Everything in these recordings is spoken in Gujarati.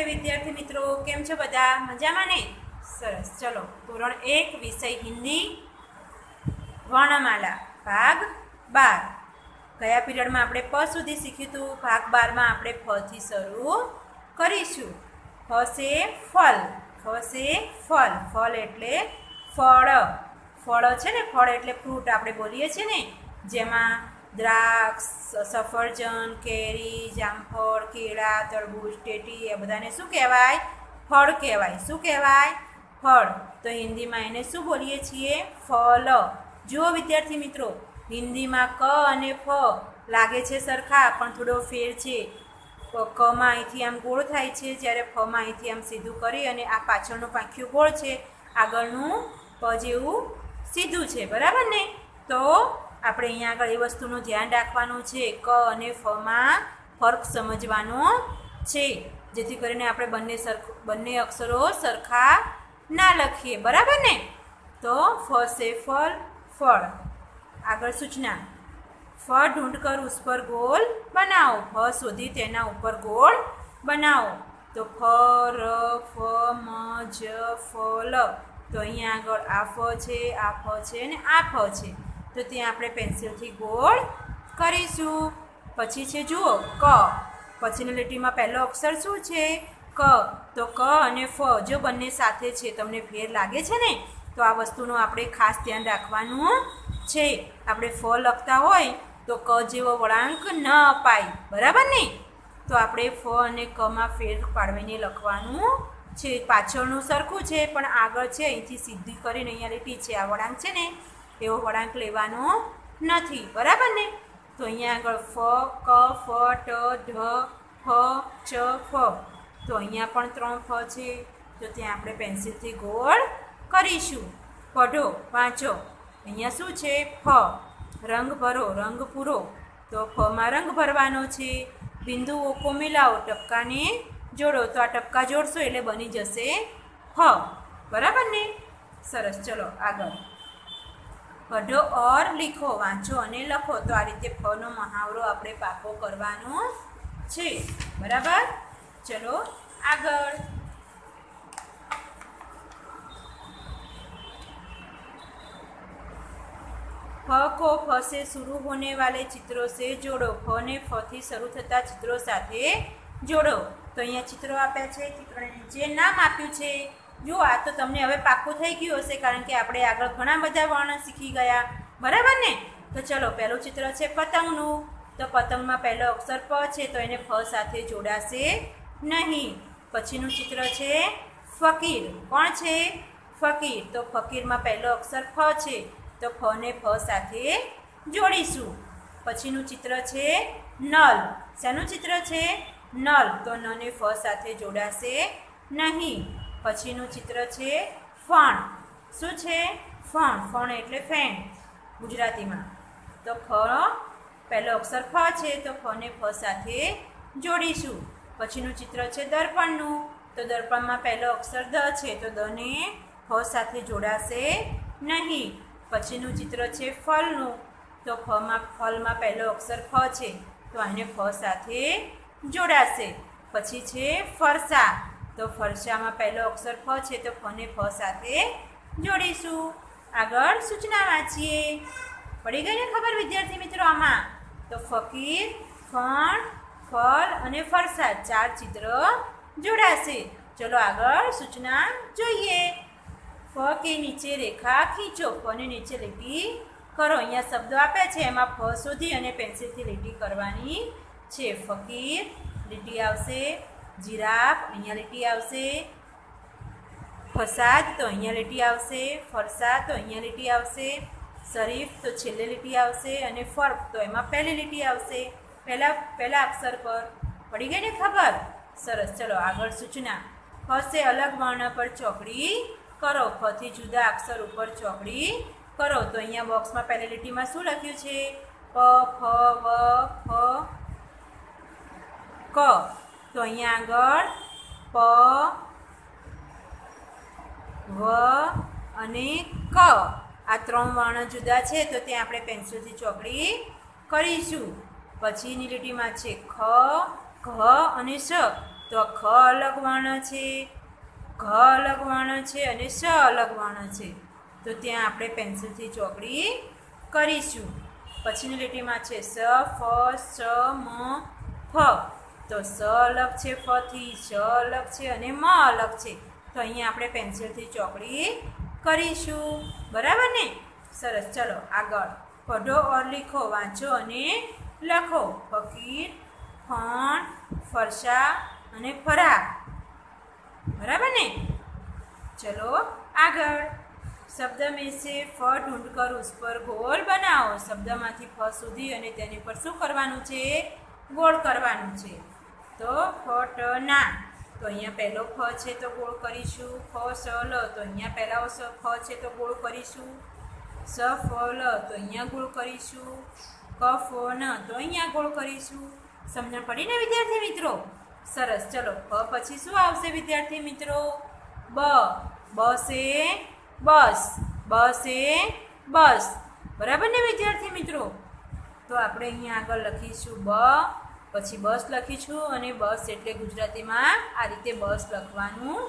નમસ્તે વિદ્યાર્થી મિત્રો, કેમ છો બધા? મજામાં ને? સરસ. ચલો, ધોરણ એક, વિષય હિન્દી, વર્ણમાલા, ભાગ બાર. ગયા પીરિયડમાં આપણે પ સુધી શીખ્યું હતું ભાગ બારમાં આપણે ફથી શરૂ કરીશું. ફસે ફલ. ફસે ફલ. ફલ એટલે ફળ. ફળ છે ને? ફળ એટલે ફ્રૂટ આપણે બોલીએ છીએ ને? જેમાં દ્રાક્ષ સફરજન, કેરી, જામફળ, કેળા, તરબૂચ, ટેટી, એ બધાને શું કહેવાય? ફળ કહેવાય. શું કહેવાય? ફળ. તો હિન્દીમાં એને શું બોલીએ છીએ? ફલ. જુઓ વિદ્યાર્થી મિત્રો, હિન્દીમાં ક અને ફ લાગે છે સરખા, પણ થોડો ફેર છે. કમાં અહીંથી આમ ગોળ થાય છે, જ્યારે ફમાં અહીંથી આમ સીધું કરી અને આ પાછળનું પાંખ્યું ગોળ છે. આગળનું પ જેવું સીધું છે. બરાબર ને? તો આપણે અહીંયા આગળ એ વસ્તુનું ધ્યાન રાખવાનું છે. ક અને ફમાં ફર્ક સમજવાનો છે. જેથી કરીને આપણે બંને સરખ, બંને અક્ષરો સરખા ના લખીએ. બરાબર ને? તો ફ સે ફલ, ફળ. આગળ સૂચના. ફ ઢૂંઢ કર ઉસ પર ગોલ બનાવો. ફ શોધી તેના ઉપર ગોળ બનાવો. તો ફ, ર, ફ, મ, જ, ફ, લ. તો અહીંયા આગળ આ ફ છે, આ ફ છે અને આ ફ છે. તો ત્યાં આપણે પેન્સિલથી ગોળ કરીશું. પછી છે જુઓ, ક. પછીની લીટીમાં પહેલો અક્ષર શું છે? ક. તો ક અને ફ જો બંને સાથે છે, તમને ફેર લાગે છે ને? તો આ વસ્તુનું આપણે ખાસ ધ્યાન રાખવાનું છે. આપણે ફ લખતા હોય તો ક જેવો વળાંક ન અપાય. બરાબર ને? તો આપણે ફ અને કમાં ફેર પાડવીને લખવાનું છે. પાછળનું સરખું છે, પણ આગળ છે. અહીંથી સીધી કરીને અહીંયા લીટી છે. આ વળાંક છે ને? એવો વળાંક લેવાનો નથી. બરાબર ને? તો અહીંયા આગળ ફ, ક, ફ, ટ, ઢ ફ ચ, ફ. તો અહીંયા પણ ત્રણ ફ છે. તો ત્યાં આપણે પેન્સિલથી ગોળ કરીશું. પઢો, વાંચો. અહીંયા શું છે? ફ. રંગ ભરો, રંગ પૂરો. તો ફમાં રંગ ભરવાનો છે. બિંદુઓ કો મિલાવો ટપકાને જોડો. તો આ ટપકા જોડશો એટલે બની જશે ફ. બરાબર ને? સરસ. ચલો આગળ. પઢો ઓર લીખો, વાંચો અને લખો. તો આ રીતે ફનો મહાવરો આપણે પાકો કરવાનો છે. બરાબર? ચલો, આગળ. ફ કો ફ સે શરૂ હોને વાલે ચિત્રો સે જોડો. ફને ફથી શરૂ થતા ચિત્રો સાથે જોડો. તો અહીંયા ચિત્રો આપ્યા છે. ચિત્રોને જે નામ આપ્યું છે. જો, આ તો તમને હવે પાક્કું થઈ ગયું હશે, કારણ કે આપણે આગળ ઘણા બધા વર્ણ શીખી ગયા. બરાબર ને? તો ચલો, પહેલું ચિત્ર છે પતંગનું. તો પતંગમાં પહેલો અક્ષર પ છે, તો એને ફ સાથે જોડાશે નહીં. પછીનું ચિત્ર છે ફકીર. કોણ છે? ફકીર. તો ફકીરમાં પહેલો અક્ષર ફ છે. તો ફ ને ફ સાથે જોડીશું. પછીનું ચિત્ર છે નલ. શાનું ચિત્ર છે નલ. તો નને ફ સાથે જોડાશે નહીં. પછીનું ચિત્ર છે ફણ. શું છે? ફણ. ફણ એટલે ફેણ ગુજરાતીમાં. તો ફ પહેલો અક્ષર ફ છે, તો ફને ફ સાથે જોડીશું. પછીનું ચિત્ર છે દર્પણનું, તો દર્પણમાં પહેલો અક્ષર દ છે, તો દને ફ સાથે જોડાશે નહીં. પછીનું ચિત્ર છે ફલનું, તો ફમાં, ફલમાં પહેલો અક્ષર ફ છે, તો આને ફ સાથે જોડાશે. પછી છે ફરસા. તો ફરસામાં પહેલો અક્ષર ફ છે તો ફને ફ સાથે જોડીશું. આગળ સૂચના વાંચીએ. પડી ગઈ ને ખબર વિદ્યાર્થી મિત્રો આમાં? તો ફકીર, ફણ, ફળ અને ફરસા ચાર ચિત્ર જોડાશે. ચલો આગળ સૂચના જોઈએ. ફ કે નીચે રેખા ખીંચો. ફને નીચે લીટી કરો. અહીંયા શબ્દો આપ્યા છે. એમાં ફ શોધી અને પેન્સિલથી લીટી કરવાની છે. ફકીર, લીટી આવશે. જીરાફ, અહીંયા લીટી આવશે. ફસાદ તો અહીંયા લીટી આવશે. ફરસાદ, તો અહીંયા લીટી આવશે. શરીફ, તો છેલ્લે લીટી આવશે. અને ફર્ફ તો એમાં પહેલી લીટી આવશે. પહેલાં પહેલાં અક્ષર પર. પડી ગઈ ને ખબર? સરસ, ચલો આગળ સૂચના. ફસે અલગ વર્ણ પર ચોકડી કરો. ફથી જુદા અક્ષર ઉપર ચોકડી કરો. તો અહીંયા બોક્સમાં પહેલી લીટીમાં શું લખ્યું છે? પ, ફ, વ, ફ, ક. તો અહીંયા આગળ પ, વ અને ક. આ ત્રણ વર્ણ જુદા છે, તો ત્યાં આપણે પેન્સિલથી ચોકડી કરીશું. પછીની લીટીમાં છે ખ, ઘ અને સ. તો ખ અલગ વર્ણ છે, ઘ અલગ વર્ણ છે અને સ અલગ વર્ણ છે. તો ત્યાં આપણે પેન્સિલથી ચોકડી કરીશું. પછીની લીટીમાં છે સ, ફ, સ, મ, ફ. તો સ અલગ છે, ફથી, સ અલગ છે અને મ અલગ છે. તો અહીંયા આપણે પેન્સિલથી ચોકડી કરીશું. બરાબર ને? સરસ. ચલો, આગળ. પઢો ઓર લીખો, વાંચો અને લખો. ફકીર ફણ ફરસા અને ફરા બરાબર ને? ચલો, આગળ. શબ્દ મેં છે ફ ઢૂંઢકર ઉસ પર ગોળ બનાવો. શબ્દમાંથી ફ સુધી અને તેની પર શું કરવાનું છે? ગોળ કરવાનું છે. તો ખોટના તો અહીંયા પહેલો ખ છે તો ગોળ કરીશું. ખ, સ, લ. તો અહીંયા પહેલાં સ, ખ છે તો ગોળ કરીશું. સ, ફ, લ. તો અહીંયા ગોળ કરીશું. ક, ફ, ન. તો અહીંયા ગોળ કરીશું. સમજણ પડી ને વિદ્યાર્થી મિત્રો? સરસ. ચલો ફ પછી શું આવશે વિદ્યાર્થી મિત્રો? બ. બસે બસ. બસે બસ. બરાબર ને વિદ્યાર્થી મિત્રો? તો આપણે અહીંયા આગળ લખીશું બ પછી બસ લખીશું અને બસ એટલે ગુજરાતીમાં આ રીતે બસ લખવાનું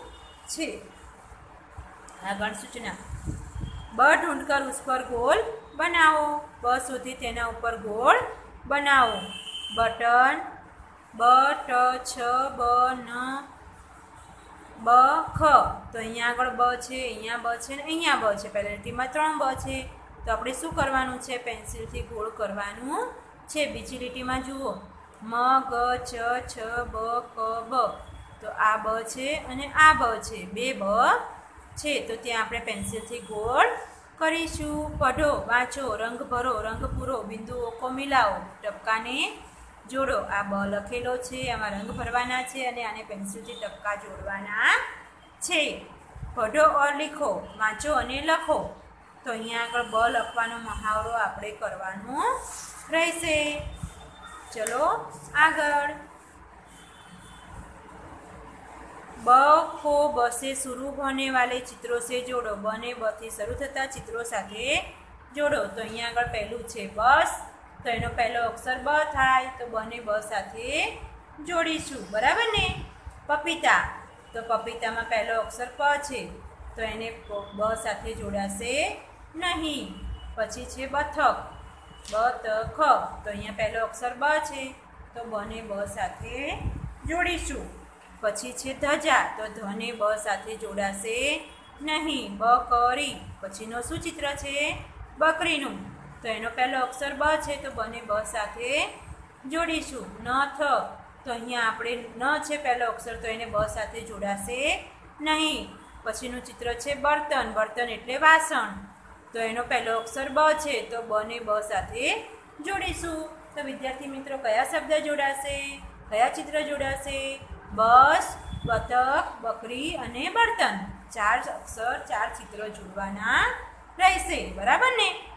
છે. આગળ સૂચના. બ ઢૂંઢકર ઉસ પર ગોલ બનાવો. બ સુધી તેના ઉપર ગોળ બનાવો. બટન બ, ટ, છ, બ, ન, બ, ખ. તો અહીંયા આગળ બ છે, અહીંયા બ છે ને અહીંયા બ છે. પહેલી ત્રણ બ છે. તો આપણે શું કરવાનું છે? પેન્સિલથી ગોળ કરવાનું છે. બીજી લીટીમાં જુઓ. મ, ગ, ચ, છ, બ, ક, બ. તો આ બ છે અને આ બ છે. બે બ છે. તો ત્યાં આપણે પેન્સિલથી ગોળ કરીશું. પઢો, વાંચો, રંગ ભરો, રંગ પૂરો, બિંદુઓ કો મિલાવો ટપકાને જોડો. આ બ લખેલો છે, આમાં રંગ ભરવાના છે અને આને પેન્સિલથી ટપકા જોડવાના છે. પઢો ઓર લીખો, વાંચો અને લખો. તો અહીંયા આગળ બ લખવાનો મહાવરો આપણે કરવાનો રહેશે. ચલો, આગળ. બ ખો બસે શરૂ બને વાલે ચિત્રો સે જોડો. બને બથી શરૂ થતા ચિત્રો સાથે જોડો. તો અહીંયા આગળ પહેલું છે બસ. તો એનો પહેલો અક્ષર બ થાય. તો બને બ સાથે જોડીશું. બરાબર ને? પપિતા. તો પપિતામાં પહેલો અક્ષર પ છે. તો એને બ સાથે જોડાશે નહીં. પછી છે બથક. બ ત ખ. તો અહીંયા પહેલો અક્ષર બ છે. તો બને બ સાથે જોડીશું. પછી છે ધજા. તો ધને બ સાથે જોડાશે નહીં. બ કરી. પછીનો શું ચિત્ર છે બકરીનું. તો એનો પહેલો અક્ષર બ છે. તો બને બ સાથે જોડીશું. ન, થ. તો અહીંયા આપણે ન છે પહેલો અક્ષર. તો એને બ સાથે જોડાશે નહીં. પછીનું ચિત્ર છે બર્તન. બર્તન એટલે વાસણ. તો એનો પહેલો અક્ષર બ છે, તો બ બ સાથે જોડીશું. તો વિદ્યાર્થી મિત્રો, કયા શબ્દ જોડાશે? કયા ચિત્ર જોડાશે? બસ, બતક, બકરી અને બર્તન ચાર અક્ષર, ચાર ચિત્રો જોડવાના રહેશે. બરાબર ને?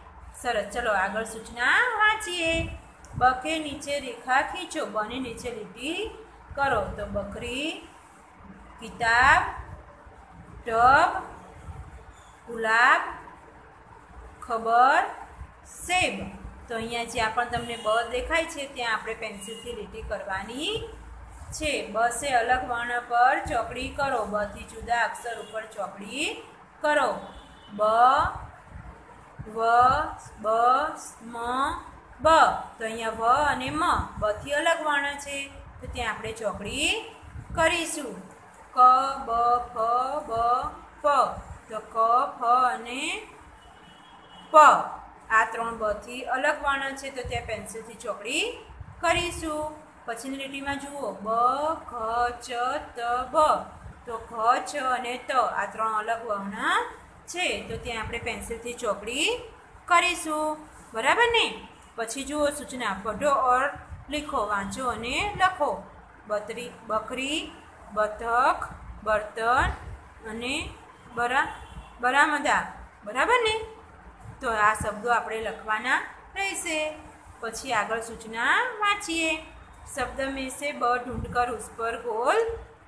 સરસ. ચલો, આગળ સૂચના વાંચીએ. બકે નીચે રેખા ખીંચો. બને નીચે લીટી કરો. તો બકરી, કિતાબ, ટબ, ગુલાબ ખબર? સેબ. તો અહીંયા જ્યાં પણ તમને બ દેખાય છે, ત્યાં આપણે પેન્સિલથી લીટી કરવાની છે. બસે અલગ વર્ણ પર ચોકડી કરો. બથી જુદા અક્ષર ઉપર ચોકડી કરો. બ, વ, બ, મ, બ. તો અહીંયા વ અને મ, બથી અલગ વર્ણ છે. તો ત્યાં આપણે ચોકડી કરીશું. ક, બ, ફ બ, ફ. તો ક, ફ અને પ. આ ત્રણ બથી અલગ વર્ણ છે, તો ત્યાં પેન્સિલથી ચોકડી કરીશું. પછીની લીટીમાં જુઓ. બ, ખ, ચ, ત, બ. તો ખ, છ અને ત, આ ત્રણ અલગ વર્ણ છે, તો ત્યાં આપણે પેન્સિલથી ચોકડી કરીશું. બરાબર ને? પછી જુઓ સૂચના. પઢો ઓર લીખો. વાંચો અને લખો. બતરી, બકરી, બતક, બર્તન અને બરા, બરામદા. બરાબર ને? તો આ શબ્દો આપણે લખવાના રહેશે. પછી આગળ સૂચના વાંચીએ. શબ્દ મેંસે બ ઢૂંઢકર ઉસ પર ગોળ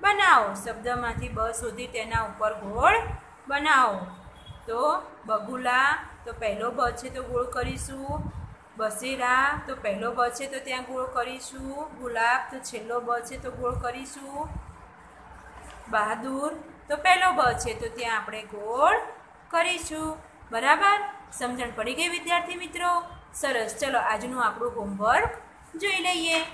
બનાવો. શબ્દમાંથી બ સુધી તેના ઉપર ગોળ બનાવો. તો બગુલા તો પહેલો બ છે તો ગોળ કરીશું. બસેરા તો પહેલો બ છે તો ત્યાં ગોળ કરીશું. ગુલાબ તો છેલ્લો બ છે તો ગોળ કરીશું. બહાદુર તો પહેલો બ છે તો ત્યાં આપણે ગોળ કરીશું. બરાબર? સમજણ પડી ગઈ વિદ્યાર્થી મિત્રો? સરસ. ચલો, આજનું આપણું હોમવર્ક જોઈ લઈએ.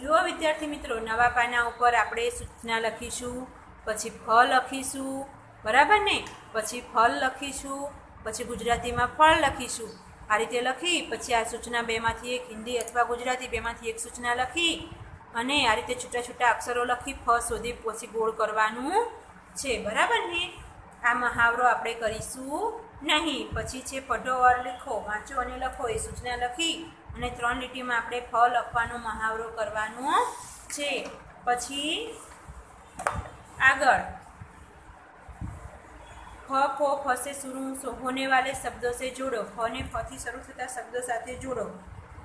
જુઓ વિદ્યાર્થી મિત્રો, નવા પાના ઉપર આપણે સૂચના લખીશું, પછી ફળ લખીશું, બરાબર ને? પછી ફળ લખીશું, પછી ગુજરાતીમાં ફળ લખીશું. આ રીતે લખી, પછી આ સૂચના બેમાંથી એક હિન્દી અથવા ગુજરાતી બેમાંથી એક સૂચના લખી અને આ રીતે છૂટા છૂટા અક્ષરો લખી ફ શોધી, પછી ગોળ કરવાનું છે. બરાબર ને? આ મહાવરો આપણે કરીશું નહીં. પછી છે પઢો ઓર લખો, વાંચો અને લખો, એ સૂચના લખી અને ત્રણ લીટીમાં આપણે ફ લખવાનો મહાવરો કરવાનો છે. પછી આગળ. ફ, કો, ફસે શુरू હોને વાલે શબ્દો સે જોડો. ફ ને ફથી શરૂ થતા શબ્દો સાથે જોડો.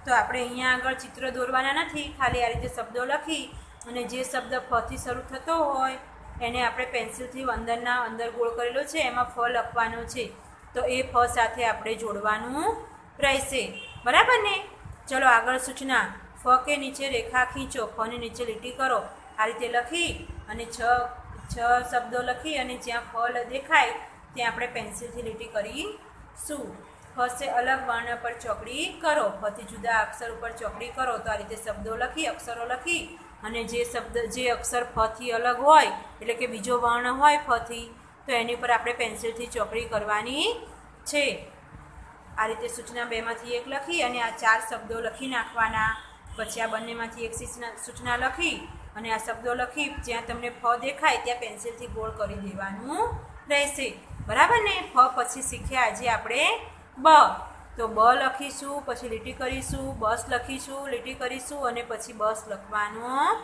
તો આપણે અહીંયા આગળ ચિત્ર દોરવાના નથી. ખાલી આ રીતે શબ્દો લખી અને જે શબ્દ ફથી શરૂ થતો હોય એને આપણે પેન્સિલથી અંદરના અંદર ગોળ કરેલો છે, એમાં ફ લખવાનો છે. તો એ ફ સાથે આપણે જોડવાનું રહેશે. બરાબર ને? ચલો આગળ સૂચના. ફ કે નીચે રેખા ખીંચો ફને નીચે લીટી કરો. આ રીતે લખી અને છ છ શબ્દો લખી અને જ્યાં ફ દેખાય, ત્યાં આપણે પેન્સિલથી લીટી કરીશું. ફસે અલગ વર્ણ પર ચોકડી કરો. ફથી જુદા અક્ષર ઉપર ચોકડી કરો. તો આ રીતે શબ્દો લખી, અક્ષરો લખી અને જે શબ્દ, જે અક્ષર ફથી અલગ હોય, એટલે કે બીજો વર્ણ હોય ફથી, તો એની ઉપર આપણે પેન્સિલથી ચોકડી કરવાની છે. આ રીતે સૂચના બેમાંથી એક લખી અને આ ચાર શબ્દો લખી નાખવાના. પછી આ બંનેમાંથી એક સૂચના સૂચના લખી અને આ શબ્દો લખી, જ્યાં તમને ફ દેખાય ત્યાં પેન્સિલથી ગોળ કરી દેવાનું રહેશે. બરાબર ને? ફ પછી શીખ્યા આજે આપણે બ. તો બ લખીશું, પછી લીટી કરીશું, બસ લખીશું, લીટી કરીશું અને પછી બસ લખવાનો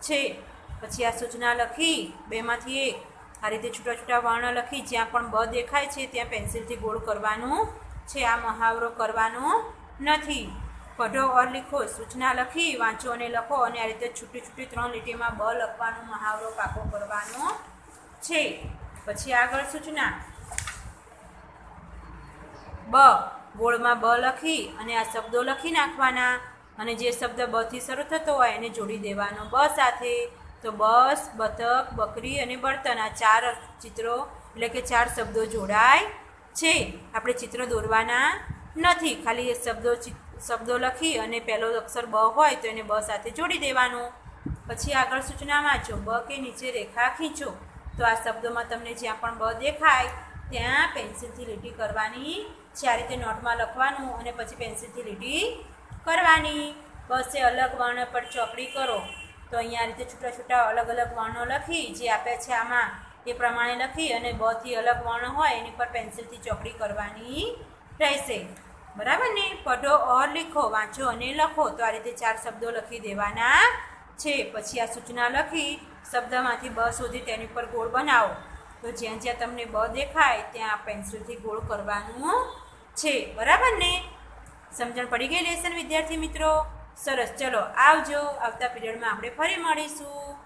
છે. પછી આ સૂચના લખી, બેમાંથી એક. આ રીતે છૂટા છૂટા વર્ણ લખી, જ્યાં પણ બ દેખાય છે, ત્યાં પેન્સિલથી ગોળ કરવાનું છે. આ મહાવરો કરવાનો નથી. પઢો ઓર લીખો, સૂચના લખી, વાંચો અને લખો અને આ રીતે છૂટી છૂટી ત્રણ લીટીમાં બ લખવાનો, મહાવરો પાકો કરવાનો છે. પછી આગળ સૂચના. બ. ગોળમાં બ લખી અને આ શબ્દો લખી નાખવાના અને જે શબ્દ બથી શરૂ થતો હોય એને જોડી દેવાનો. બ સાથે તો બસ, બતક, બકરી અને બળતન આ ચાર ચિત્રો એટલે કે ચાર શબ્દો જોડાય છે. આપણે ચિત્ર દોરવાના નથી. ખાલી એ શબ્દો શબ્દો લખી અને પહેલો અક્ષર બ હોય તો એને બ સાથે જોડી દેવાનું. પછી આગળ સૂચના વાંચો બ કે નીચે રેખા ખીંચો તો આ શબ્દોમાં તમને જ્યાં પણ બ દેખાય ત્યાં પેન્સિલથી લીટી કરવાની. છે રીતે નોટમાં લખવાનું અને પછી પેન્સિલથી લીટી કરવાની. બસ એ અલગ વર્ણ પર ચોકડી કરો. તો અહીંયા રીતે છૂટા છૂટા અલગ અલગ વર્ણો લખી, જે આપે છે આમાં, એ પ્રમાણે લખી અને બથી અલગ વર્ણ હોય એની પર પેન્સિલથી ચોકડી કરવાની રહેશે. બરાબર ને? પઢો ઓર લીખો, વાંચો અને લખો. તો આ રીતે ચાર શબ્દો લખી દેવાના છે. પછી આ સૂચના લખી, શબ્દમાંથી બ સુધી તેની પર ગોળ બનાવો. તો જ્યાં જ્યાં તમને બ દેખાય, ત્યાં પેન્સિલથી ગોળ કરવાનું છે. બરાબર ને? સમજણ પડી ગઈ લેસન વિદ્યાર્થી મિત્રો? સરસ. ચલો, આવજો. આવતા પીરિયડમાં આપણે ફરી મળીશું.